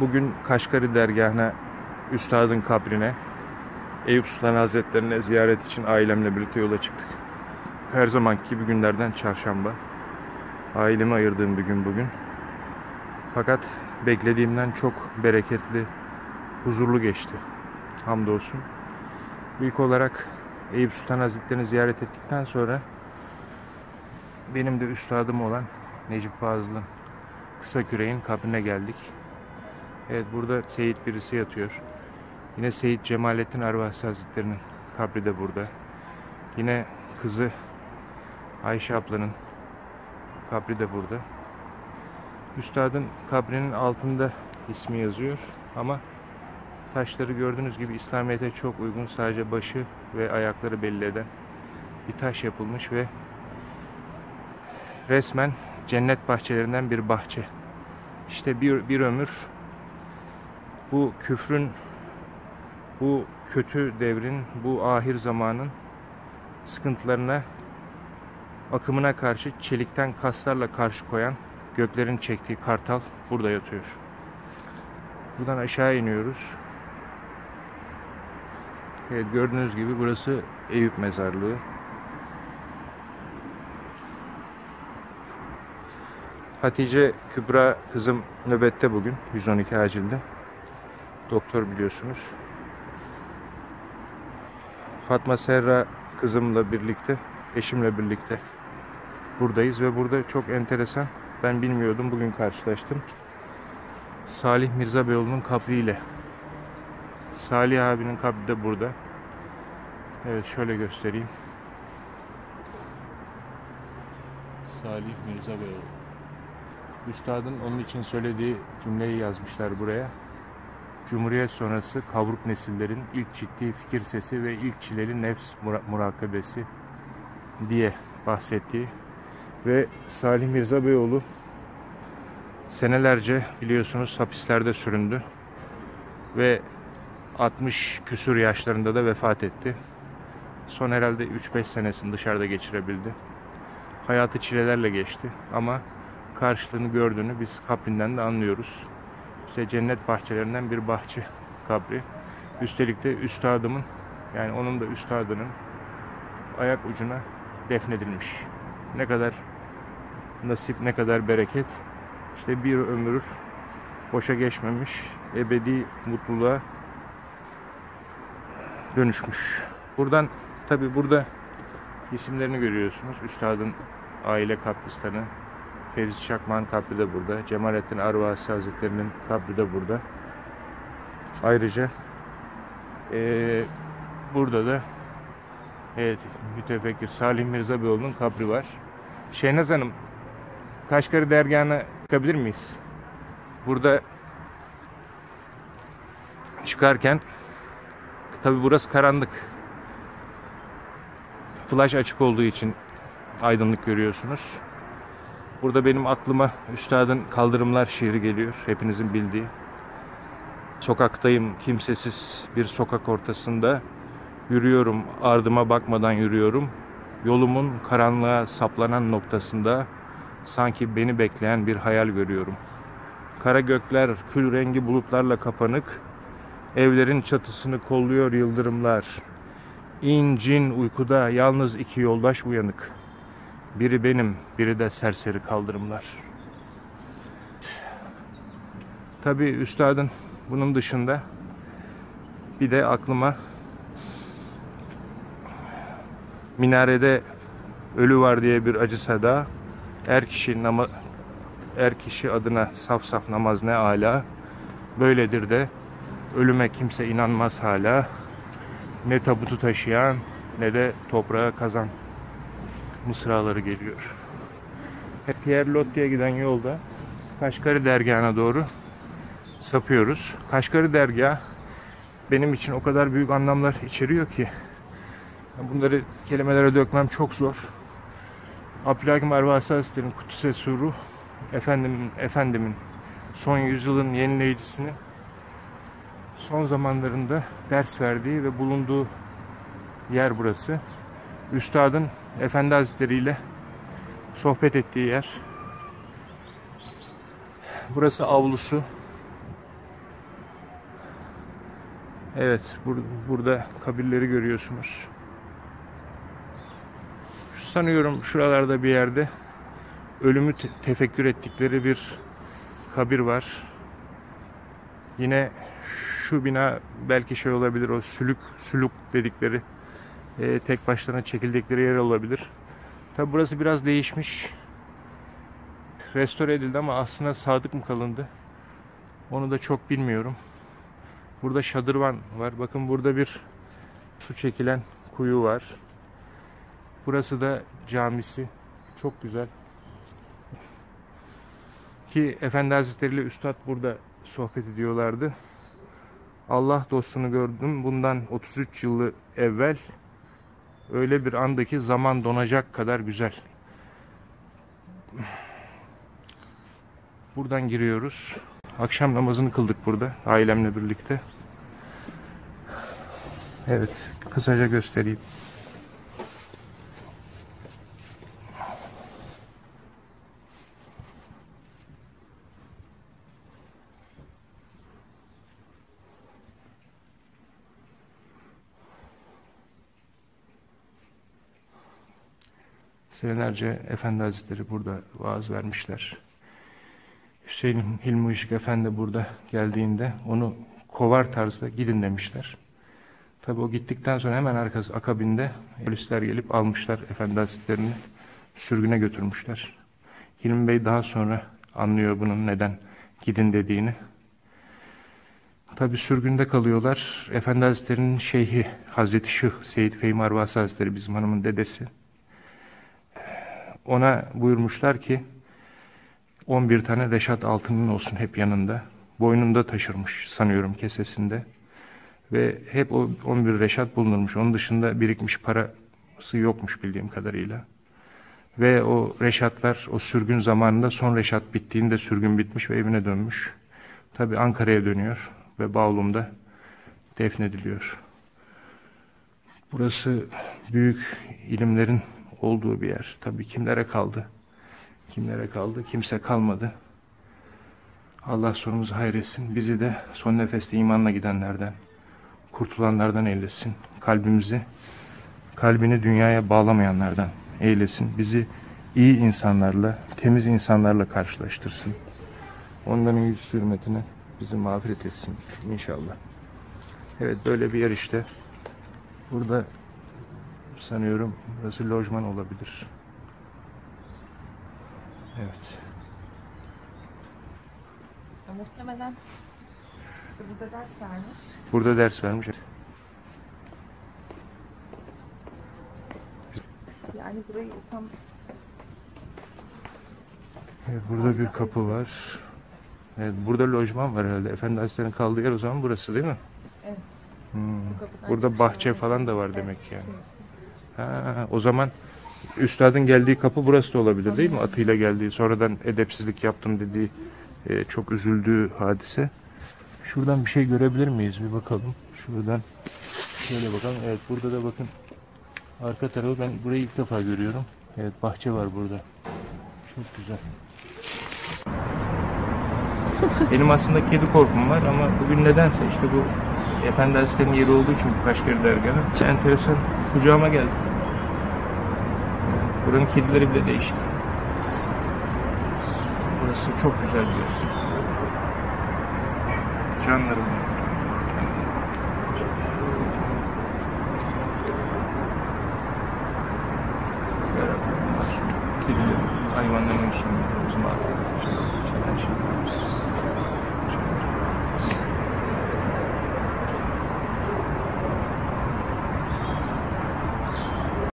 bugün Kaşgari dergahına Üstadın kabrine Eyüp Sultan Hazretlerine ziyaret için ailemle birlikte yola çıktık. Her zamanki gibi günlerden çarşamba. Aileme ayırdığım bir gün bugün. Fakat beklediğimden çok bereketli, huzurlu geçti. Hamdolsun. İlk olarak Eyüp Sultan Hazretleri'ni ziyaret ettikten sonra benim de üstadım olan Necip Fazıl'ın Kısa Küreğin kabrine geldik. Evet burada Seyit birisi yatıyor. Yine Seyit Cemalettin Arvasi Hazretleri'nin kabri de burada. Yine kızı Ayşe ablanın kabri de burada. Üstadın kabrinin altında ismi yazıyor ama taşları gördüğünüz gibi İslamiyet'e çok uygun sadece başı ve ayakları belli eden bir taş yapılmış ve resmen cennet bahçelerinden bir bahçe. İşte bir, bir ömür bu küfrün, bu kötü devrin, bu ahir zamanın sıkıntılarına, akımına karşı çelikten kaslarla karşı koyan göklerin çektiği kartal burada yatıyor. Buradan aşağı iniyoruz. Evet gördüğünüz gibi burası Eyüp mezarlığı. Hatice Kübra kızım nöbette bugün 112 acilde. Doktor biliyorsunuz. Fatma Serra kızımla birlikte, eşimle birlikte buradayız ve burada çok enteresan. Ben bilmiyordum, bugün karşılaştım. Salih Mirza Beyoğlu'nun kabriyle. Salih abinin kabri de burada. Evet şöyle göstereyim. Salih Mirza Beyoğlu. Üstadın onun için söylediği cümleyi yazmışlar buraya. Cumhuriyet sonrası kavruk nesillerin ilk ciddi fikir sesi ve ilk çileli nefs murakabesi diye bahsettiği ve Salih Mirza Beyoğlu senelerce biliyorsunuz hapislerde süründü ve 60 küsur yaşlarında da vefat etti. Son herhalde 3-5 senesini dışarıda geçirebildi. Hayatı çilelerle geçti ama karşılığını gördüğünü biz kabrinden de anlıyoruz. İşte cennet bahçelerinden bir bahçe kabri. Üstelik de üstadımın yani onun da üstadının ayak ucuna defnedilmiş. Ne kadar nasip, ne kadar bereket. İşte bir ömür boşa geçmemiş, ebedi mutluluğa dönüşmüş. Buradan tabi burada isimlerini görüyorsunuz. Üstadın aile kabristanı, Fevzi Şakman kabri de burada. Cemalettin Arvasi Hazretleri'nin kabri de burada. Ayrıca e, burada da evet mütefekkir Salih Mirza Beyoğlu'nun kabri var. Şehnaz Hanım Kaşgarı dergahına çıkabilir miyiz? Burada çıkarken tabi burası karanlık. Flash açık olduğu için aydınlık görüyorsunuz. Burada benim aklıma Üstad'ın Kaldırımlar şiiri geliyor. Hepinizin bildiği. Sokaktayım kimsesiz bir sokak ortasında. Yürüyorum ardıma bakmadan yürüyorum. Yolumun karanlığa saplanan noktasında sanki beni bekleyen bir hayal görüyorum. Kara gökler kül rengi bulutlarla kapanık. Evlerin çatısını kolluyor yıldırımlar. İncin uykuda yalnız iki yoldaş uyanık. Biri benim, biri de serseri kaldırımlar. Tabi üstadın bunun dışında bir de aklıma minarede ölü var diye bir acı seda er kişi nama, er kişi adına saf saf namaz ne ala böyledir de ölüme kimse inanmaz hala ne tabutu taşıyan ne de toprağa kazan mısraları geliyor. Hep Pierre Loti'ye giden yolda Kaşgarı dergahına doğru sapıyoruz. Kaşgarı dergah benim için o kadar büyük anlamlar içeriyor ki bunları kelimelere dökmem çok zor. Abdülhakim Ervasi Hazretleri'nin Kutuse Suru Efendimin, Efendimin son yüzyılın yenileyicisinin son zamanlarında ders verdiği ve bulunduğu yer burası. Üstadın Efendi Hazretleri ile sohbet ettiği yer. Burası avlusu. Evet, bur- burada kabirleri görüyorsunuz. Sanıyorum şuralarda bir yerde ölümü te- tefekkür ettikleri bir kabir var. Yine şu bina belki şey olabilir o sülük sülük dedikleri e, tek başlarına çekildikleri yer olabilir. Tabi burası biraz değişmiş. Restore edildi ama aslında sadık mı kalındı? Onu da çok bilmiyorum. Burada şadırvan var. Bakın burada bir su çekilen kuyu var. Burası da camisi. Çok güzel. Ki Efendi Hazretleri ile Üstad burada sohbet ediyorlardı. Allah dostunu gördüm bundan 33 yılı evvel öyle bir andaki zaman donacak kadar güzel. Buradan giriyoruz. Akşam namazını kıldık burada ailemle birlikte. Evet, kısaca göstereyim. Senelerce Efendi Hazretleri burada vaaz vermişler. Hüseyin Hilmi Işık Efendi burada geldiğinde onu kovar tarzda gidin demişler. Tabi o gittikten sonra hemen arkası akabinde polisler gelip almışlar Efendi Hazretleri'ni sürgüne götürmüşler. Hilmi Bey daha sonra anlıyor bunun neden gidin dediğini. Tabi sürgünde kalıyorlar. Efendi Hazretleri'nin şeyhi Hazreti Şıh Seyyid Fehmi Arvasi Hazretleri bizim hanımın dedesi. Ona buyurmuşlar ki 11 tane reşat altının olsun hep yanında. Boynunda taşırmış sanıyorum kesesinde. Ve hep o 11 reşat bulunurmuş. Onun dışında birikmiş parası yokmuş bildiğim kadarıyla. Ve o reşatlar o sürgün zamanında son reşat bittiğinde sürgün bitmiş ve evine dönmüş. Tabi Ankara'ya dönüyor ve Bağlum'da defnediliyor. Burası büyük ilimlerin olduğu bir yer. Tabi kimlere kaldı? Kimlere kaldı? Kimse kalmadı. Allah sonumuzu hayretsin. Bizi de son nefeste imanla gidenlerden, kurtulanlardan eylesin. Kalbimizi, kalbini dünyaya bağlamayanlardan eylesin. Bizi iyi insanlarla, temiz insanlarla karşılaştırsın. Onların yüz hürmetine bizi mağfiret etsin inşallah. Evet böyle bir yer işte. Burada sanıyorum burası lojman olabilir. Evet. Muhtemelen burada ders vermiş. Burada ders vermiş. Yani burayı tam Evet, burada bir kapı var. Evet, burada lojman var herhalde. Efendi Hazretleri'nin kaldığı yer o zaman burası değil mi? Evet. Hmm. bu Burada bahçe falan da var Evet, demek yani. içerisi. O zaman üstadın geldiği kapı burası da olabilir değil mi? Atıyla geldiği, sonradan edepsizlik yaptım dediği, e, çok üzüldüğü hadise. Şuradan bir şey görebilir miyiz? Bir bakalım. Şuradan şöyle bakalım. Evet burada da bakın arka tarafı ben burayı ilk defa görüyorum. Evet bahçe var burada. Çok güzel. Benim aslında kedi korkum var ama bugün nedense işte bu Efendi Hazretleri'nin yeri olduğu için birkaç kere dergahı. Enteresan kucağıma geldi. Buranın kedileri bile değişik. Burası çok güzel bir yer. Canlarım. Beraber bunlar. Kediler, hayvanların üstünde. Bizim.